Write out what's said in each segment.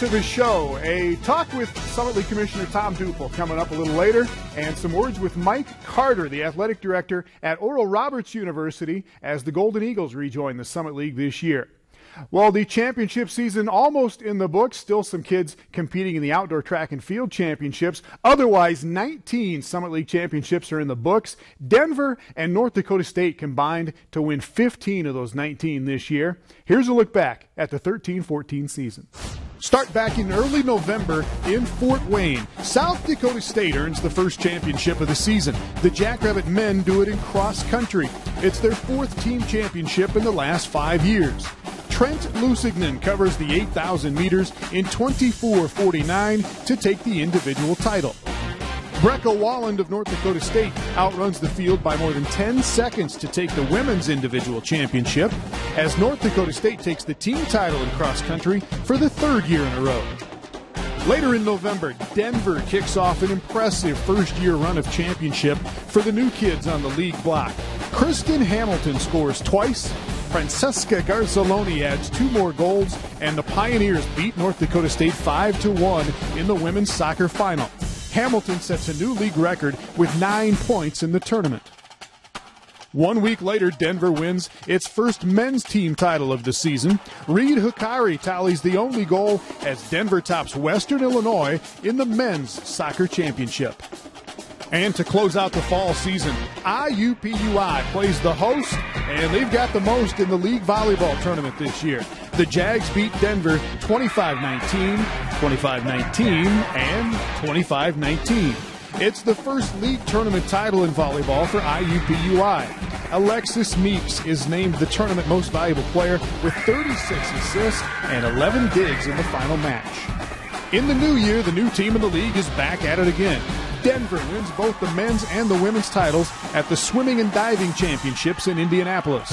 To the show. A talk with Summit League Commissioner Tom Douple coming up a little later, and some words with Mike Carter, the athletic director at Oral Roberts University, as the Golden Eagles rejoin the Summit League this year. Well, the championship season almost in the books. Still some kids competing in the outdoor track and field championships. Otherwise, 19 Summit League championships are in the books. Denver and North Dakota State combined to win 15 of those 19 this year. Here's a look back at the 13 14 season. Start back in early November in Fort Wayne. South Dakota State earns the first championship of the season. The Jackrabbit men do it in cross country. It's their fourth team championship in the last five years. Trent Lusignan covers the 8,000 meters in 24.49 to take the individual title. Brecca Walland of North Dakota State outruns the field by more than 10 seconds to take the women's individual championship as North Dakota State takes the team title in cross country for the third year in a row. Later in November, Denver kicks off an impressive first year run of championship for the new kids on the league block. Kristen Hamilton scores twice, Francesca Garzaloni adds two more goals, and the Pioneers beat North Dakota State 5 to 1 in the women's soccer final. Hamilton sets a new league record with nine points in the tournament. One week later, Denver wins its first men's team title of the season. Reed Hukari tallies the only goal as Denver tops Western Illinois in the men's soccer championship. And to close out the fall season, IUPUI plays the host, and they've got the most in the league volleyball tournament this year. The Jags beat Denver 25 19, 25 19, and 25 19. It's the first league tournament title in volleyball for IUPUI. Alexis Meeks is named the tournament most valuable player with 36 assists and 11 digs in the final match. In the new year, the new team in the league is back at it again. Denver wins both the men's and the women's titles at the Swimming and Diving Championships in Indianapolis.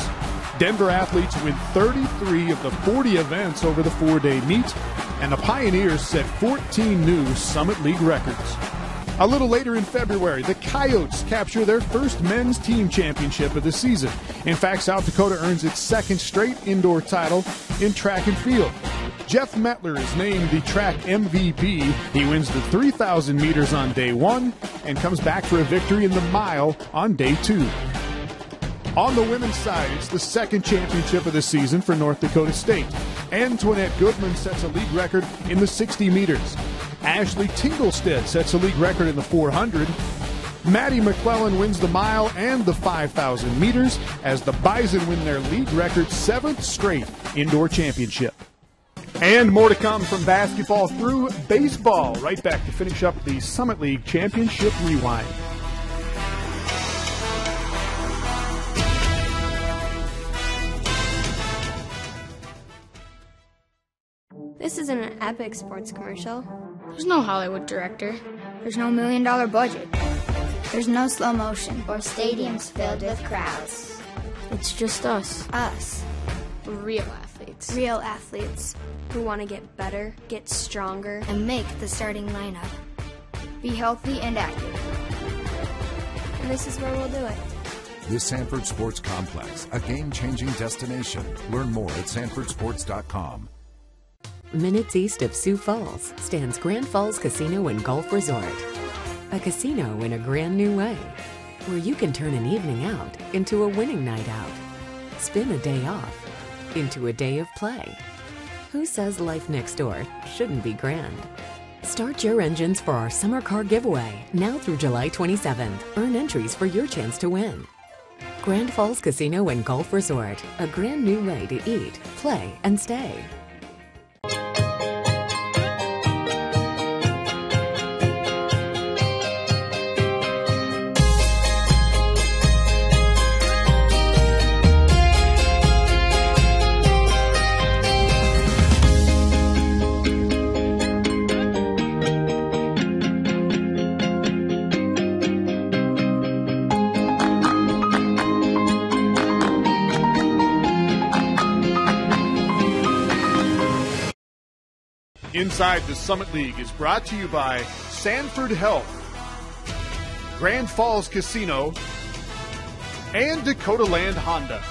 Denver athletes win 33 of the 40 events over the four day meet, and the Pioneers set 14 new Summit League records. A little later in February, the Coyotes capture their first men's team championship of the season. In fact, South Dakota earns its second straight indoor title in track and field. Jeff Metler is named the track MVP. He wins the 3,000 meters on day one and comes back for a victory in the mile on day two. On the women's side, it's the second championship of the season for North Dakota State. Antoinette Goodman sets a league record in the 60 meters. Ashley Tinglestead sets a league record in the 400. Maddie McClellan wins the mile and the 5,000 meters as the Bison win their league record seventh straight indoor championship. And more to come from basketball through baseball. Right back to finish up the Summit League Championship Rewind. This isn't an epic sports commercial. There's no Hollywood director. There's no million dollar budget. There's no slow motion or stadiums filled with crowds. It's just us. Us. Real athletes. Real athletes. Who want to get better, get stronger, and make the starting lineup. Be healthy and active. And this is where we'll do it. The Sanford Sports Complex, a game changing destination. Learn more at sanfordsports.com. Minutes east of Sioux Falls stands Grand Falls Casino and Golf Resort. A casino in a grand new way, where you can turn an evening out into a winning night out. Spin a day off into a day of play. Who says life next door shouldn't be grand? Start your engines for our summer car giveaway now through July 27th. Earn entries for your chance to win. Grand Falls Casino and Golf Resort, a grand new way to eat, play, and stay. Inside the Summit League is brought to you by Sanford Health, Grand Falls Casino, and Dakota Land Honda.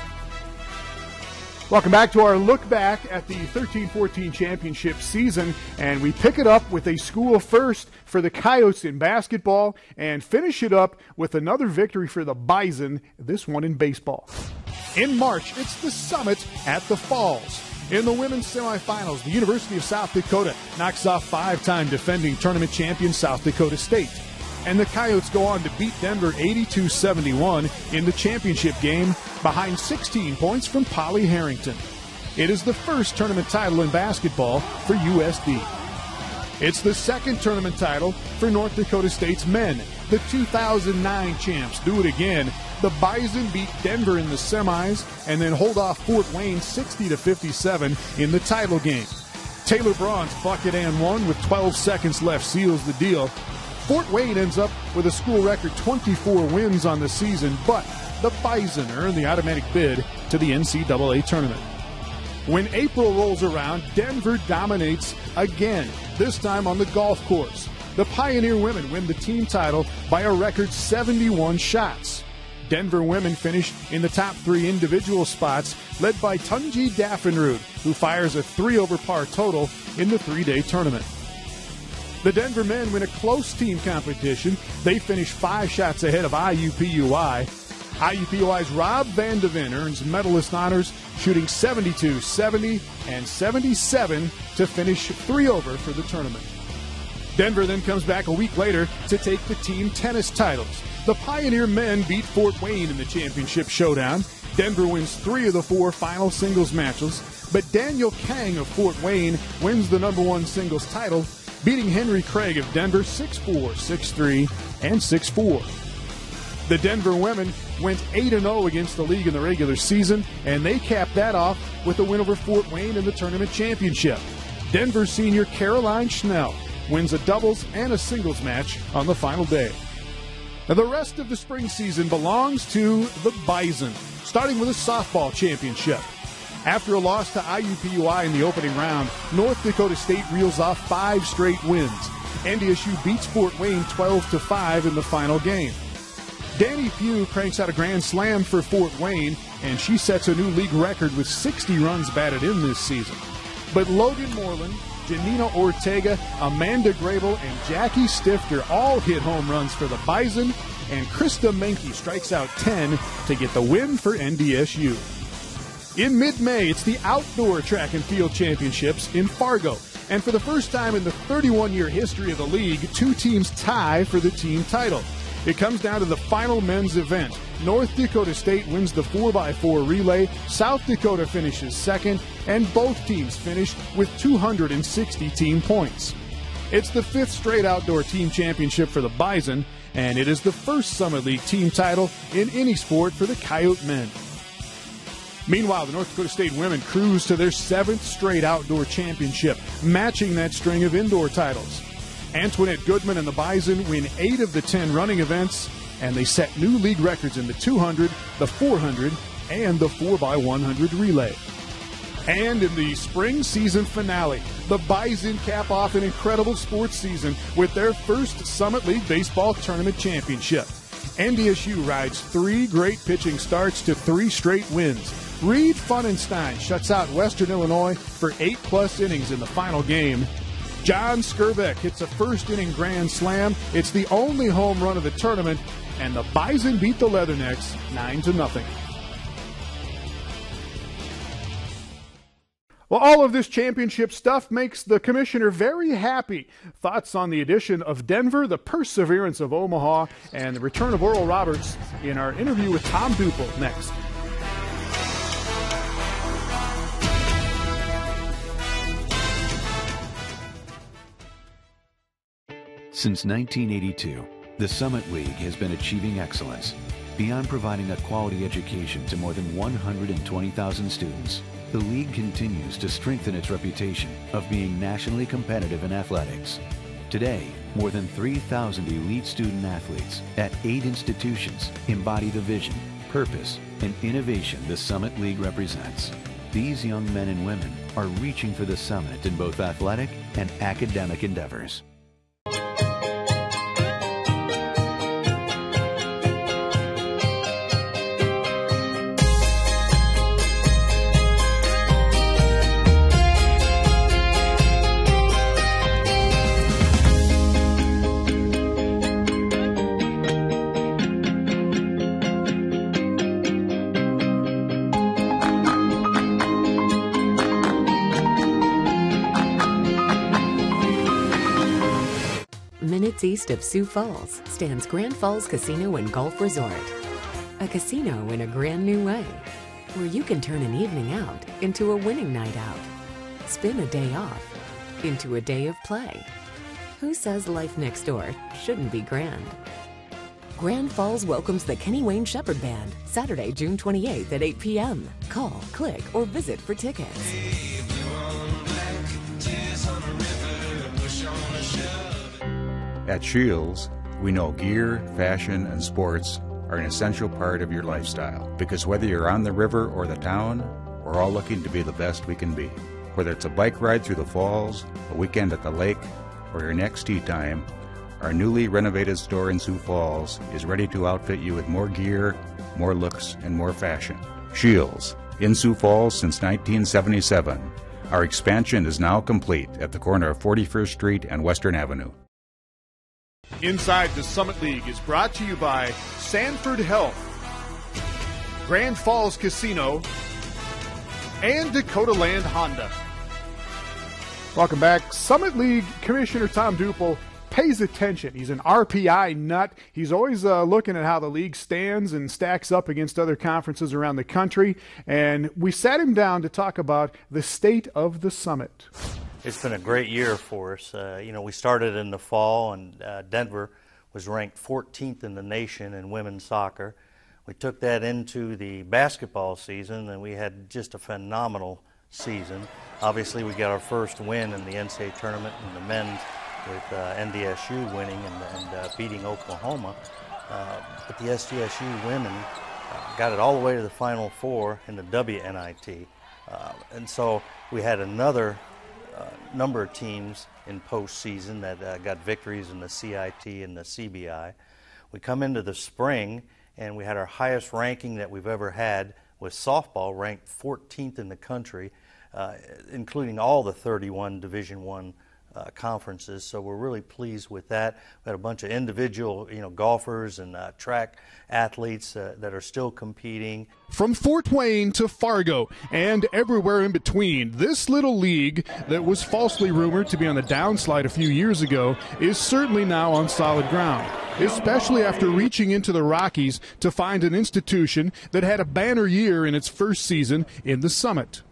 Welcome back to our look back at the 13 14 championship season, and we pick it up with a school first for the Coyotes in basketball and finish it up with another victory for the Bison, this one in baseball. In March, it's the Summit at the Falls. In the women's semifinals, the University of South Dakota knocks off five time defending tournament champion South Dakota State. And the Coyotes go on to beat Denver 82 71 in the championship game behind 16 points from Polly Harrington. It is the first tournament title in basketball for USD. It's the second tournament title for North Dakota State's men. The 2009 champs do it again. The Bison beat Denver in the semis and then hold off Fort Wayne 60 to 57 in the title game. Taylor Braun's bucket and one with 12 seconds left seals the deal. Fort Wayne ends up with a school record 24 wins on the season, but the Bison earn the automatic bid to the NCAA tournament. When April rolls around, Denver dominates again, this time on the golf course. The Pioneer women win the team title by a record 71 shots. Denver women finish in the top three individual spots, led by Tonje Daffinrud, who fires a three over par total in the three day tournament. The Denver men win a close team competition. They finish five shots ahead of IUPUI. IUPUI's Rob Van de Ven earns medalist honors, shooting 72, 70, and 77 to finish three over for the tournament. Denver then comes back a week later to take the team tennis titles. The Pioneer men beat Fort Wayne in the championship showdown. Denver wins three of the four final singles matches, but Daniel Kang of Fort Wayne wins the number one singles title beating Henry Craig of Denver 6 4, 6 3, and 6 4. The Denver women went 8 0 against the league in the regular season, and they capped that off with a win over Fort Wayne in the tournament championship. Denver senior Caroline Schnell wins a doubles and a singles match on the final day. Now, the rest of the spring season belongs to the Bison, starting with a softball championship. After a loss to IUPUI in the opening round, North Dakota State reels off five straight wins. NDSU beats Fort Wayne 12 to 5 in the final game. Danny Pugh cranks out a grand slam for Fort Wayne, and she sets a new league record with 60 runs batted in this season. But Logan Moreland, Janina Ortega, Amanda Grable, and Jackie Stifter all hit home runs for the Bison, and Krista Menke strikes out 10 to get the win for NDSU. In mid May, it's the Outdoor Track and Field Championships in Fargo. And for the first time in the 31 year history of the league, two teams tie for the team title. It comes down to the final men's event. North Dakota State wins the 4x4 relay, South Dakota finishes second, and both teams finish with 260 team points. It's the fifth straight outdoor team championship for the Bison, and it is the first Summit League team title in any sport for the Coyote men. Meanwhile, the North Dakota State women cruise to their seventh straight outdoor championship, matching that string of indoor titles. Antoinette Goodman and the Bison win eight of the ten running events, and they set new league records in the 200, the 400, and the 4x100 relay. And in the spring season finale, the Bison cap off an incredible sports season with their first Summit League Baseball Tournament Championship. NDSU rides three great pitching starts to three straight wins Reed Funenstein shuts out Western Illinois for eight plus innings in the final game. John Skirbeck hits a first inning grand slam. It's the only home run of the tournament, and the Bison beat the Leathernecks 9 to nothing. Well, all of this championship stuff makes the commissioner very happy. Thoughts on the addition of Denver, the perseverance of Omaha, and the return of Oral Roberts in our interview with Tom Douple next. Since 1982, the Summit League has been achieving excellence. Beyond providing a quality education to more than 120,000 students, the league continues to strengthen its reputation of being nationally competitive in athletics. Today, more than 3,000 elite student athletes at eight institutions embody the vision, purpose, and innovation the Summit League represents. These young men and women are reaching for the summit in both athletic and academic endeavors. Minutes east of Sioux Falls stands Grand Falls Casino and Golf Resort. A casino in a grand new way, where you can turn an evening out into a winning night out. Spin a day off into a day of play. Who says life next door shouldn't be grand? Grand Falls welcomes the Kenny Wayne Shepherd Band Saturday, June 28th at 8 p.m. Call, click, or visit for tickets. At Shields, we know gear, fashion, and sports are an essential part of your lifestyle because whether you're on the river or the town, we're all looking to be the best we can be. Whether it's a bike ride through the falls, a weekend at the lake, or your next tea time, our newly renovated store in Sioux Falls is ready to outfit you with more gear, more looks, and more fashion. Shields, in Sioux Falls since 1977. Our expansion is now complete at the corner of 41st Street and Western Avenue. Inside the Summit League is brought to you by Sanford Health, Grand Falls Casino, and Dakota Land Honda. Welcome back. Summit League Commissioner Tom Douple pays attention. He's an RPI nut. He's always uh, looking at how the league stands and stacks up against other conferences around the country. And we sat him down to talk about the state of the summit. It's been a great year for us. Uh, you know, we started in the fall, and uh, Denver was ranked 14th in the nation in women's soccer. We took that into the basketball season, and we had just a phenomenal season. Obviously, we got our first win in the NCAA tournament in the men's with uh, NDSU winning and, and uh, beating Oklahoma. Uh, but the SDSU women uh, got it all the way to the Final Four in the WNIT. And so we had another Uh, number of teams in postseason that uh, got victories in the CIT and the CBI. We come into the spring and we had our highest ranking that we've ever had with softball ranked 14th in the country, uh, including all the 31 Division One uh, conferences. So we're really pleased with that. We had a bunch of individual, you know, golfers and uh, track athletes uh, that are still competing. From Fort Wayne to Fargo and everywhere in between, this little league that was falsely rumored to be on the downslide a few years ago is certainly now on solid ground. Especially after reaching into the Rockies to find an institution that had a banner year in its first season in the summit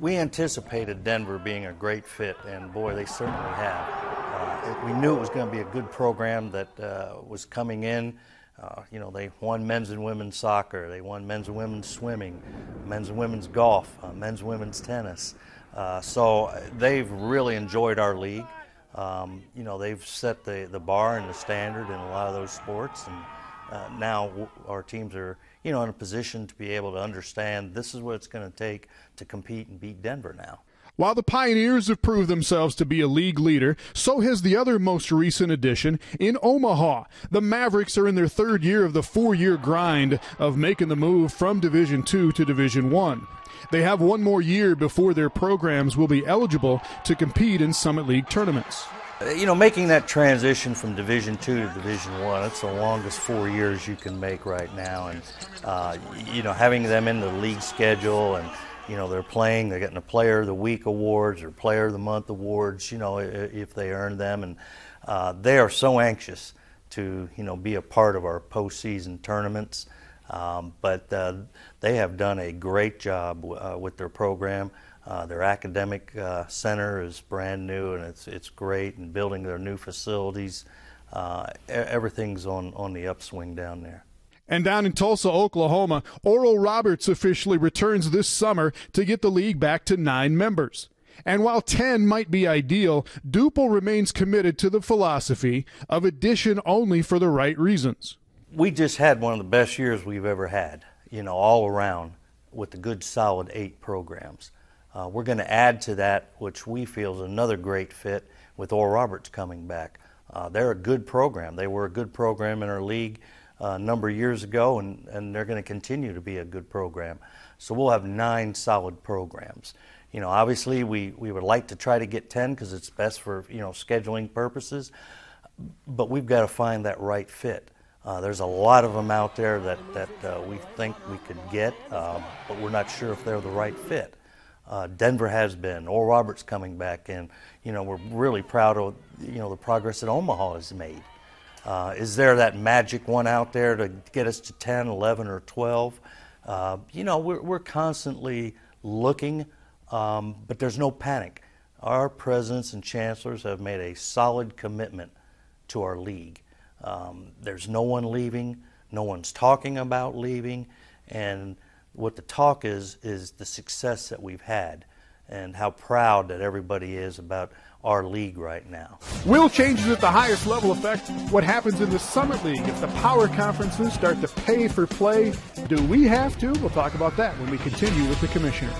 we anticipated Denver being a great fit, and boy, they certainly have. Uh, we knew it was going to be a good program that uh, was coming in. Uh, you know, they won men's and women's soccer, they won men's and women's swimming, men's and women's golf, uh, men's and women's tennis. Uh, so uh, they've really enjoyed our league. Um, you know, they've set the, the bar and the standard in a lot of those sports, and now our teams are you know, in a position to be able to understand this is what it's going to take to compete and beat Denver now. While the Pioneers have proved themselves to be a league leader, so has the other most recent addition in Omaha. The Mavericks are in their third year of the four-year grind of making the move from Division 2 to Division 1. They have one more year before their programs will be eligible to compete in Summit League tournaments. You know, making that transition from Division Two to Division One, it's the longest four years you can make right now. And, uh, you know, having them in the league schedule and, you know, they're playing, they're getting a Player of the Week awards or Player of the Month awards, you know, if they earn them. And uh, they are so anxious to, you know, be a part of our postseason tournaments. Um, but uh, they have done a great job uh, with their program. Uh, their academic uh, center is brand new and it's, it's great, and building their new facilities. Uh, everything's on, on the upswing down there. And down in Tulsa, Oklahoma, Oral Roberts officially returns this summer to get the league back to nine members. And while 10 might be ideal, Douple remains committed to the philosophy of addition only for the right reasons. We just had one of the best years we've ever had, you know, all around with the good solid eight programs. Uh, we're going to add to that, which we feel is another great fit with Oral Roberts coming back. Uh, they're a good program. They were a good program in our league uh, a number of years ago, and, and they're going to continue to be a good program. So we'll have nine solid programs. You know, obviously we, we would like to try to get 10 because it's best for, you know, scheduling purposes, but we've got to find that right fit. Uh, there's a lot of them out there that, that uh, we think we could get, um, but we're not sure if they're the right fit. Uh, Denver has been. Oral Roberts coming back and You know, we're really proud of you know the progress that Omaha has made. Uh, is there that magic one out there to get us to 10, 11, or 12? Uh, you know, we're, we're constantly looking, um, but there's no panic. Our presidents and chancellors have made a solid commitment to our league. Um, there's no one leaving, no one's talking about leaving, and what the talk is is the success that we've had and how proud that everybody is about our league right now. Will changes at the highest level affect what happens in the Summit League? If the power conferences start to pay for play, do we have to? We'll talk about that when we continue with the commissioner.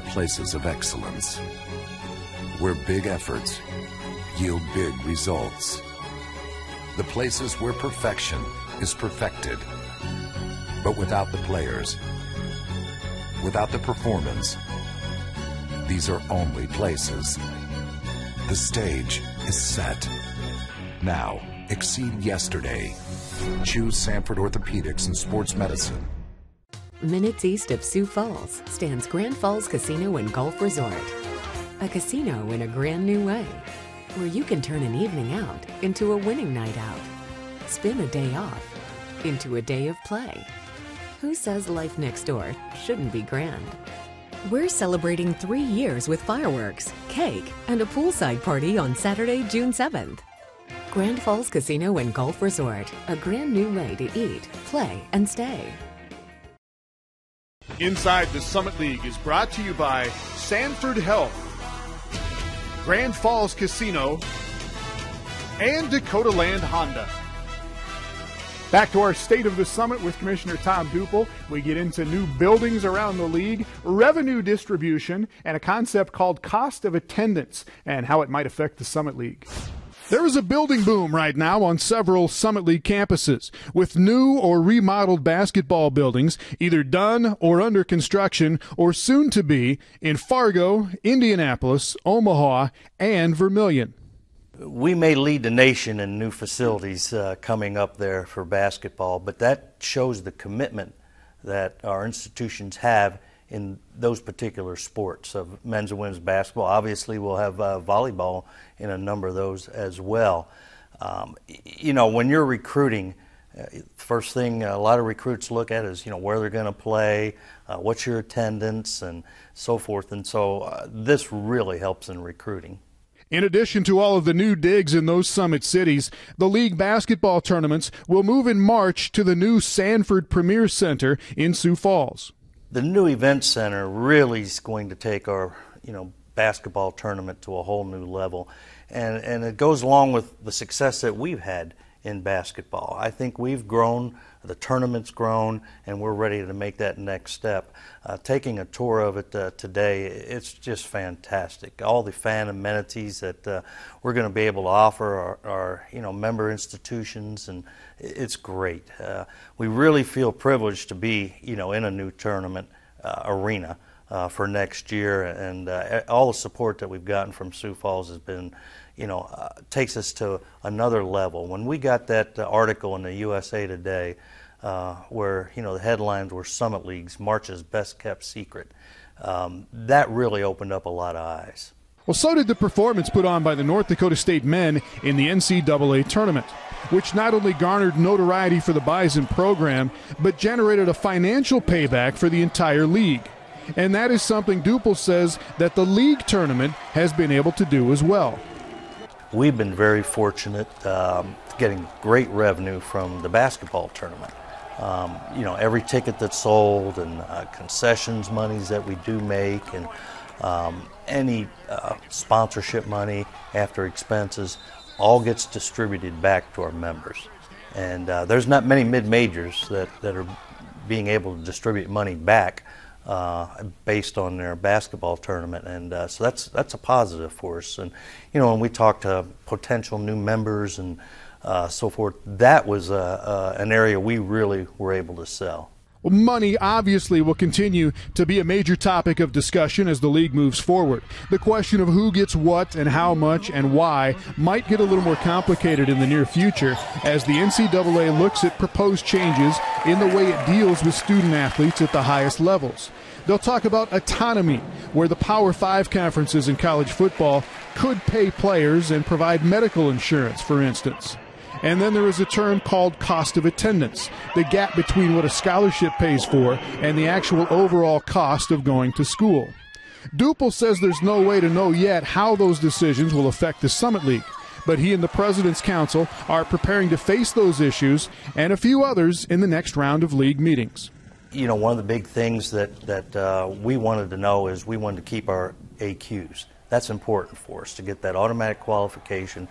Places of excellence, where big efforts yield big results. The places where perfection is perfected. But without the players, without the performance, these are only places. The stage is set. Now, exceed yesterday. Choose Sanford Orthopedics and Sports Medicine. Minutes east of Sioux Falls stands Grand Falls Casino and Golf Resort. A casino in a grand new way, where you can turn an evening out into a winning night out. Spin a day off into a day of play. Who says life next door shouldn't be grand? We're celebrating three years with fireworks, cake, and a poolside party on Saturday, June 7th. Grand Falls Casino and Golf Resort, a grand new way to eat, play, and stay. Inside the Summit League is brought to you by Sanford Health, Grand Falls Casino, and Dakota Land Honda. Back to our State of the Summit with Commissioner Tom Douple. We get into new buildings around the league, revenue distribution, and a concept called cost of attendance and how it might affect the Summit League. There is a building boom right now on several Summit League campuses, with new or remodeled basketball buildings either done or under construction or soon to be in Fargo, Indianapolis, Omaha, and Vermilion. We may lead the nation in new facilities uh, coming up there for basketball, but that shows the commitment that our institutions have in those particular sports of men's and women's basketball. Obviously, we'll have uh, volleyball in a number of those as well. Um, you know, when you're recruiting, uh, first thing a lot of recruits look at is you know where they're going to play, uh, what's your attendance, and so forth. And so uh, this really helps in recruiting. In addition to all of the new digs in those summit cities, the league basketball tournaments will move in March to the new Sanford Premier Center in Sioux Falls the new event center really is going to take our you know basketball tournament to a whole new level. And and it goes along with the success that we've had in basketball. I think we've grown the tournament's grown and we're ready to make that next step uh, taking a tour of it uh, today it's just fantastic all the fan amenities that uh, we're going to be able to offer our, our, you know member institutions and it's great. Uh, we really feel privileged to be, you know, in a new tournament uh, arena uh, for next year, and all the support that we've gotten from Sioux Falls has been, you know, uh, takes us to another level. When we got that uh, article in the USA Today, where you know the headlines were Summit League's March's best kept secret, um, that really opened up a lot of eyes. Well, so did the performance put on by the North Dakota State men in the NCAA tournament which not only garnered notoriety for the Bison program, but generated a financial payback for the entire league. And that is something Douple says that the league tournament has been able to do as well. We've been very fortunate um, getting great revenue from the basketball tournament. Um, you know, every ticket that's sold and uh, concessions monies that we do make and um, any uh, sponsorship money after expenses all gets distributed back to our members. And uh, there's not many mid majors that, that are being able to distribute money back uh, based on their basketball tournament, and uh, so that's that's a positive for us. And you know, when we talk to potential new members and uh, so forth, that was an area we really were able to sell. Money obviously will continue to be a major topic of discussion as the league moves forward. The question of who gets what and how much and why might get a little more complicated in the near future as the NCAA looks at proposed changes in the way it deals with student athletes at the highest levels. They'll talk about autonomy, where the Power Five conferences in college football could pay players and provide medical insurance, for instance. And then there is a term called cost of attendance, the gap between what a scholarship pays for and the actual overall cost of going to school. Douple says there's no way to know yet how those decisions will affect the Summit League, but he and the President's Council are preparing to face those issues and a few others in the next round of league meetings. You know, one of the big things that, that uh, we wanted to know is we wanted to keep our AQs. That's important for us to get that automatic qualification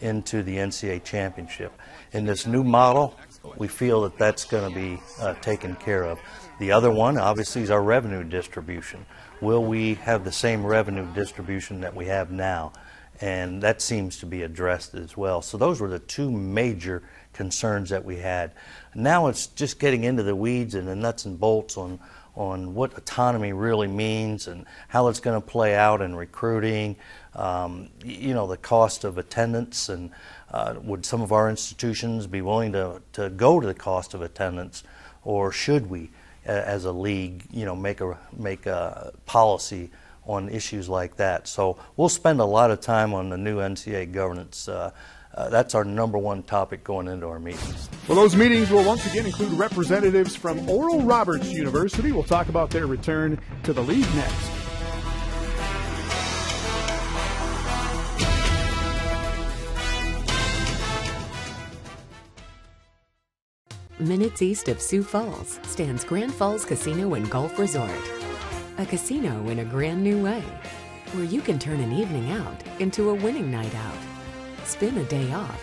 into the NCAA championship. In this new model, we feel that that's going to be uh, taken care of. The other one, obviously, is our revenue distribution. Will we have the same revenue distribution that we have now? And that seems to be addressed as well. So those were the two major concerns that we had. Now it's just getting into the weeds and the nuts and bolts on on what autonomy really means and how it's going to play out in recruiting, um, you know, the cost of attendance, and uh, would some of our institutions be willing to, to go to the cost of attendance, or should we, as a league, you know, make a make a policy on issues like that? So we'll spend a lot of time on the new NCAA governance. Uh, uh, that's our number one topic going into our meetings. Well, those meetings will once again include representatives from Oral Roberts University. We'll talk about their return to the league next. Minutes east of Sioux Falls stands Grand Falls Casino and Golf Resort. A casino in a grand new way, where you can turn an evening out into a winning night out Spin a day off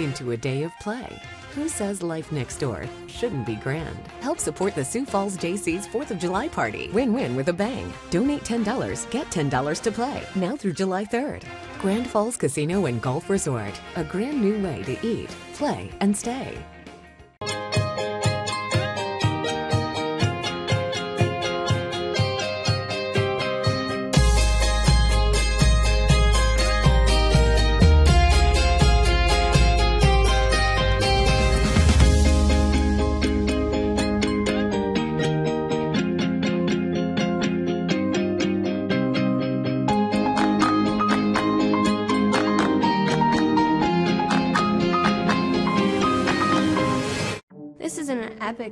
into a day of play. Who says life next door shouldn't be grand? Help support the Sioux Falls JC's 4th of July party. Win win with a bang. Donate $10, get $10 to play. Now through July 3rd. Grand Falls Casino and Golf Resort. A grand new way to eat, play, and stay.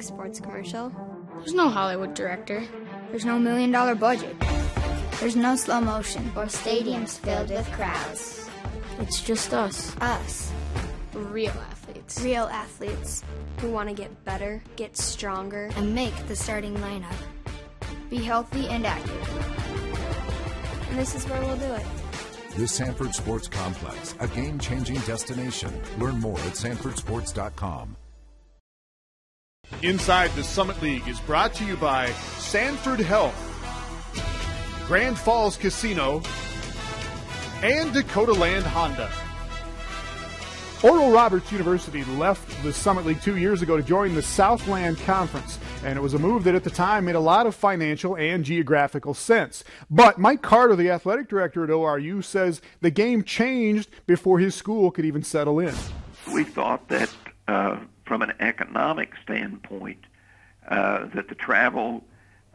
Epic Sports commercial. There's no Hollywood director. There's no million dollar budget. There's no slow motion or stadiums filled with crowds. It's just us. Us. Real athletes. Real athletes who want to get better, get stronger, and make the starting lineup. Be healthy and active. And this is where we'll do it. The Sanford Sports Complex, a game changing destination. Learn more at sanfordsports.com. Inside the Summit League is brought to you by Sanford Health, Grand Falls Casino, and Dakota Land Honda. Oral Roberts University left the Summit League two years ago to join the Southland Conference, and it was a move that at the time made a lot of financial and geographical sense. But Mike Carter, the athletic director at ORU, says the game changed before his school could even settle in. We thought that uh, from an economic standpoint uh, that the travel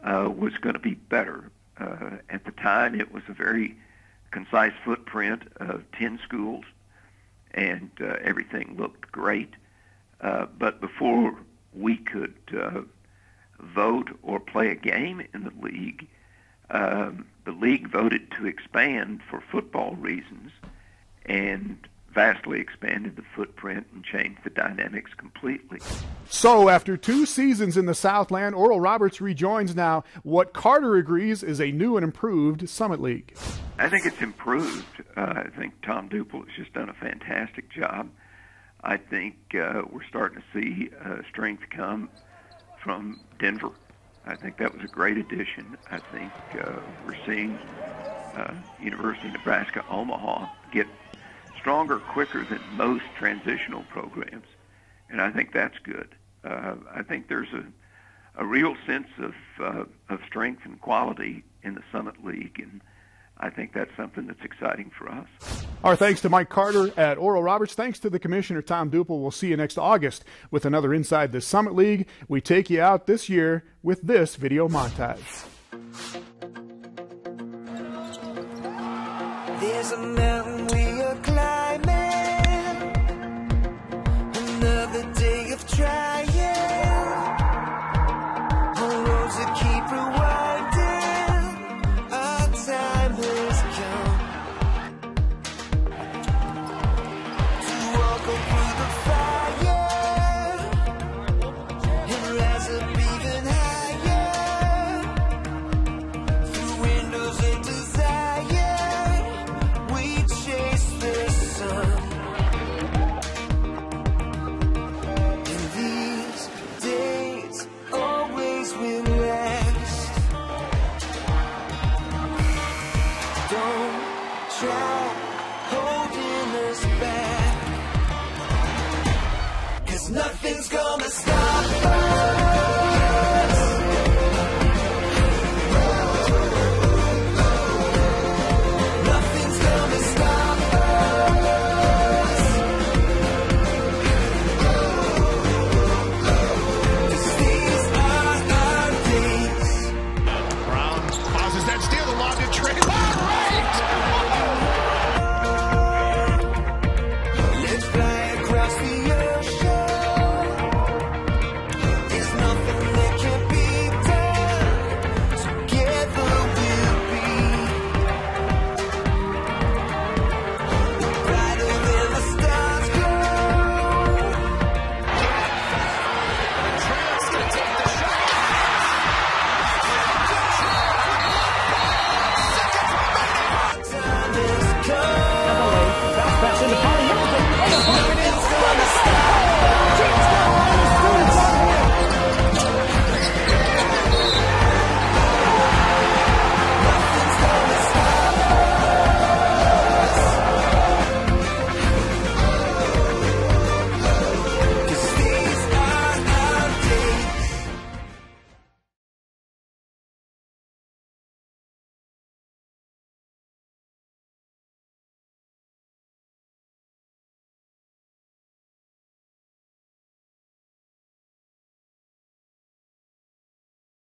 uh, was going to be better. Uh, at the time, it was a very concise footprint of 10 schools, and uh, everything looked great. Uh, but before we could uh, vote or play a game in the league, um, the league voted to expand for football reasons, and vastly expanded the footprint and changed the dynamics completely. So, after two seasons in the Southland, Oral Roberts rejoins now what Carter agrees is a new and improved Summit League. I think it's improved. Uh, I think Tom Douple has just done a fantastic job. I think uh, we're starting to see uh, strength come from Denver. I think that was a great addition. I think uh, we're seeing uh, University of Nebraska Omaha get stronger quicker than most transitional programs, and I think that's good. Uh, I think there's a a real sense of uh, of strength and quality in the Summit League, and I think that's something that's exciting for us. Our thanks to Mike Carter at Oral Roberts. Thanks to the Commissioner Tom Douple. We'll see you next August with another Inside the Summit League. We take you out this year with this video montage. There's a mountain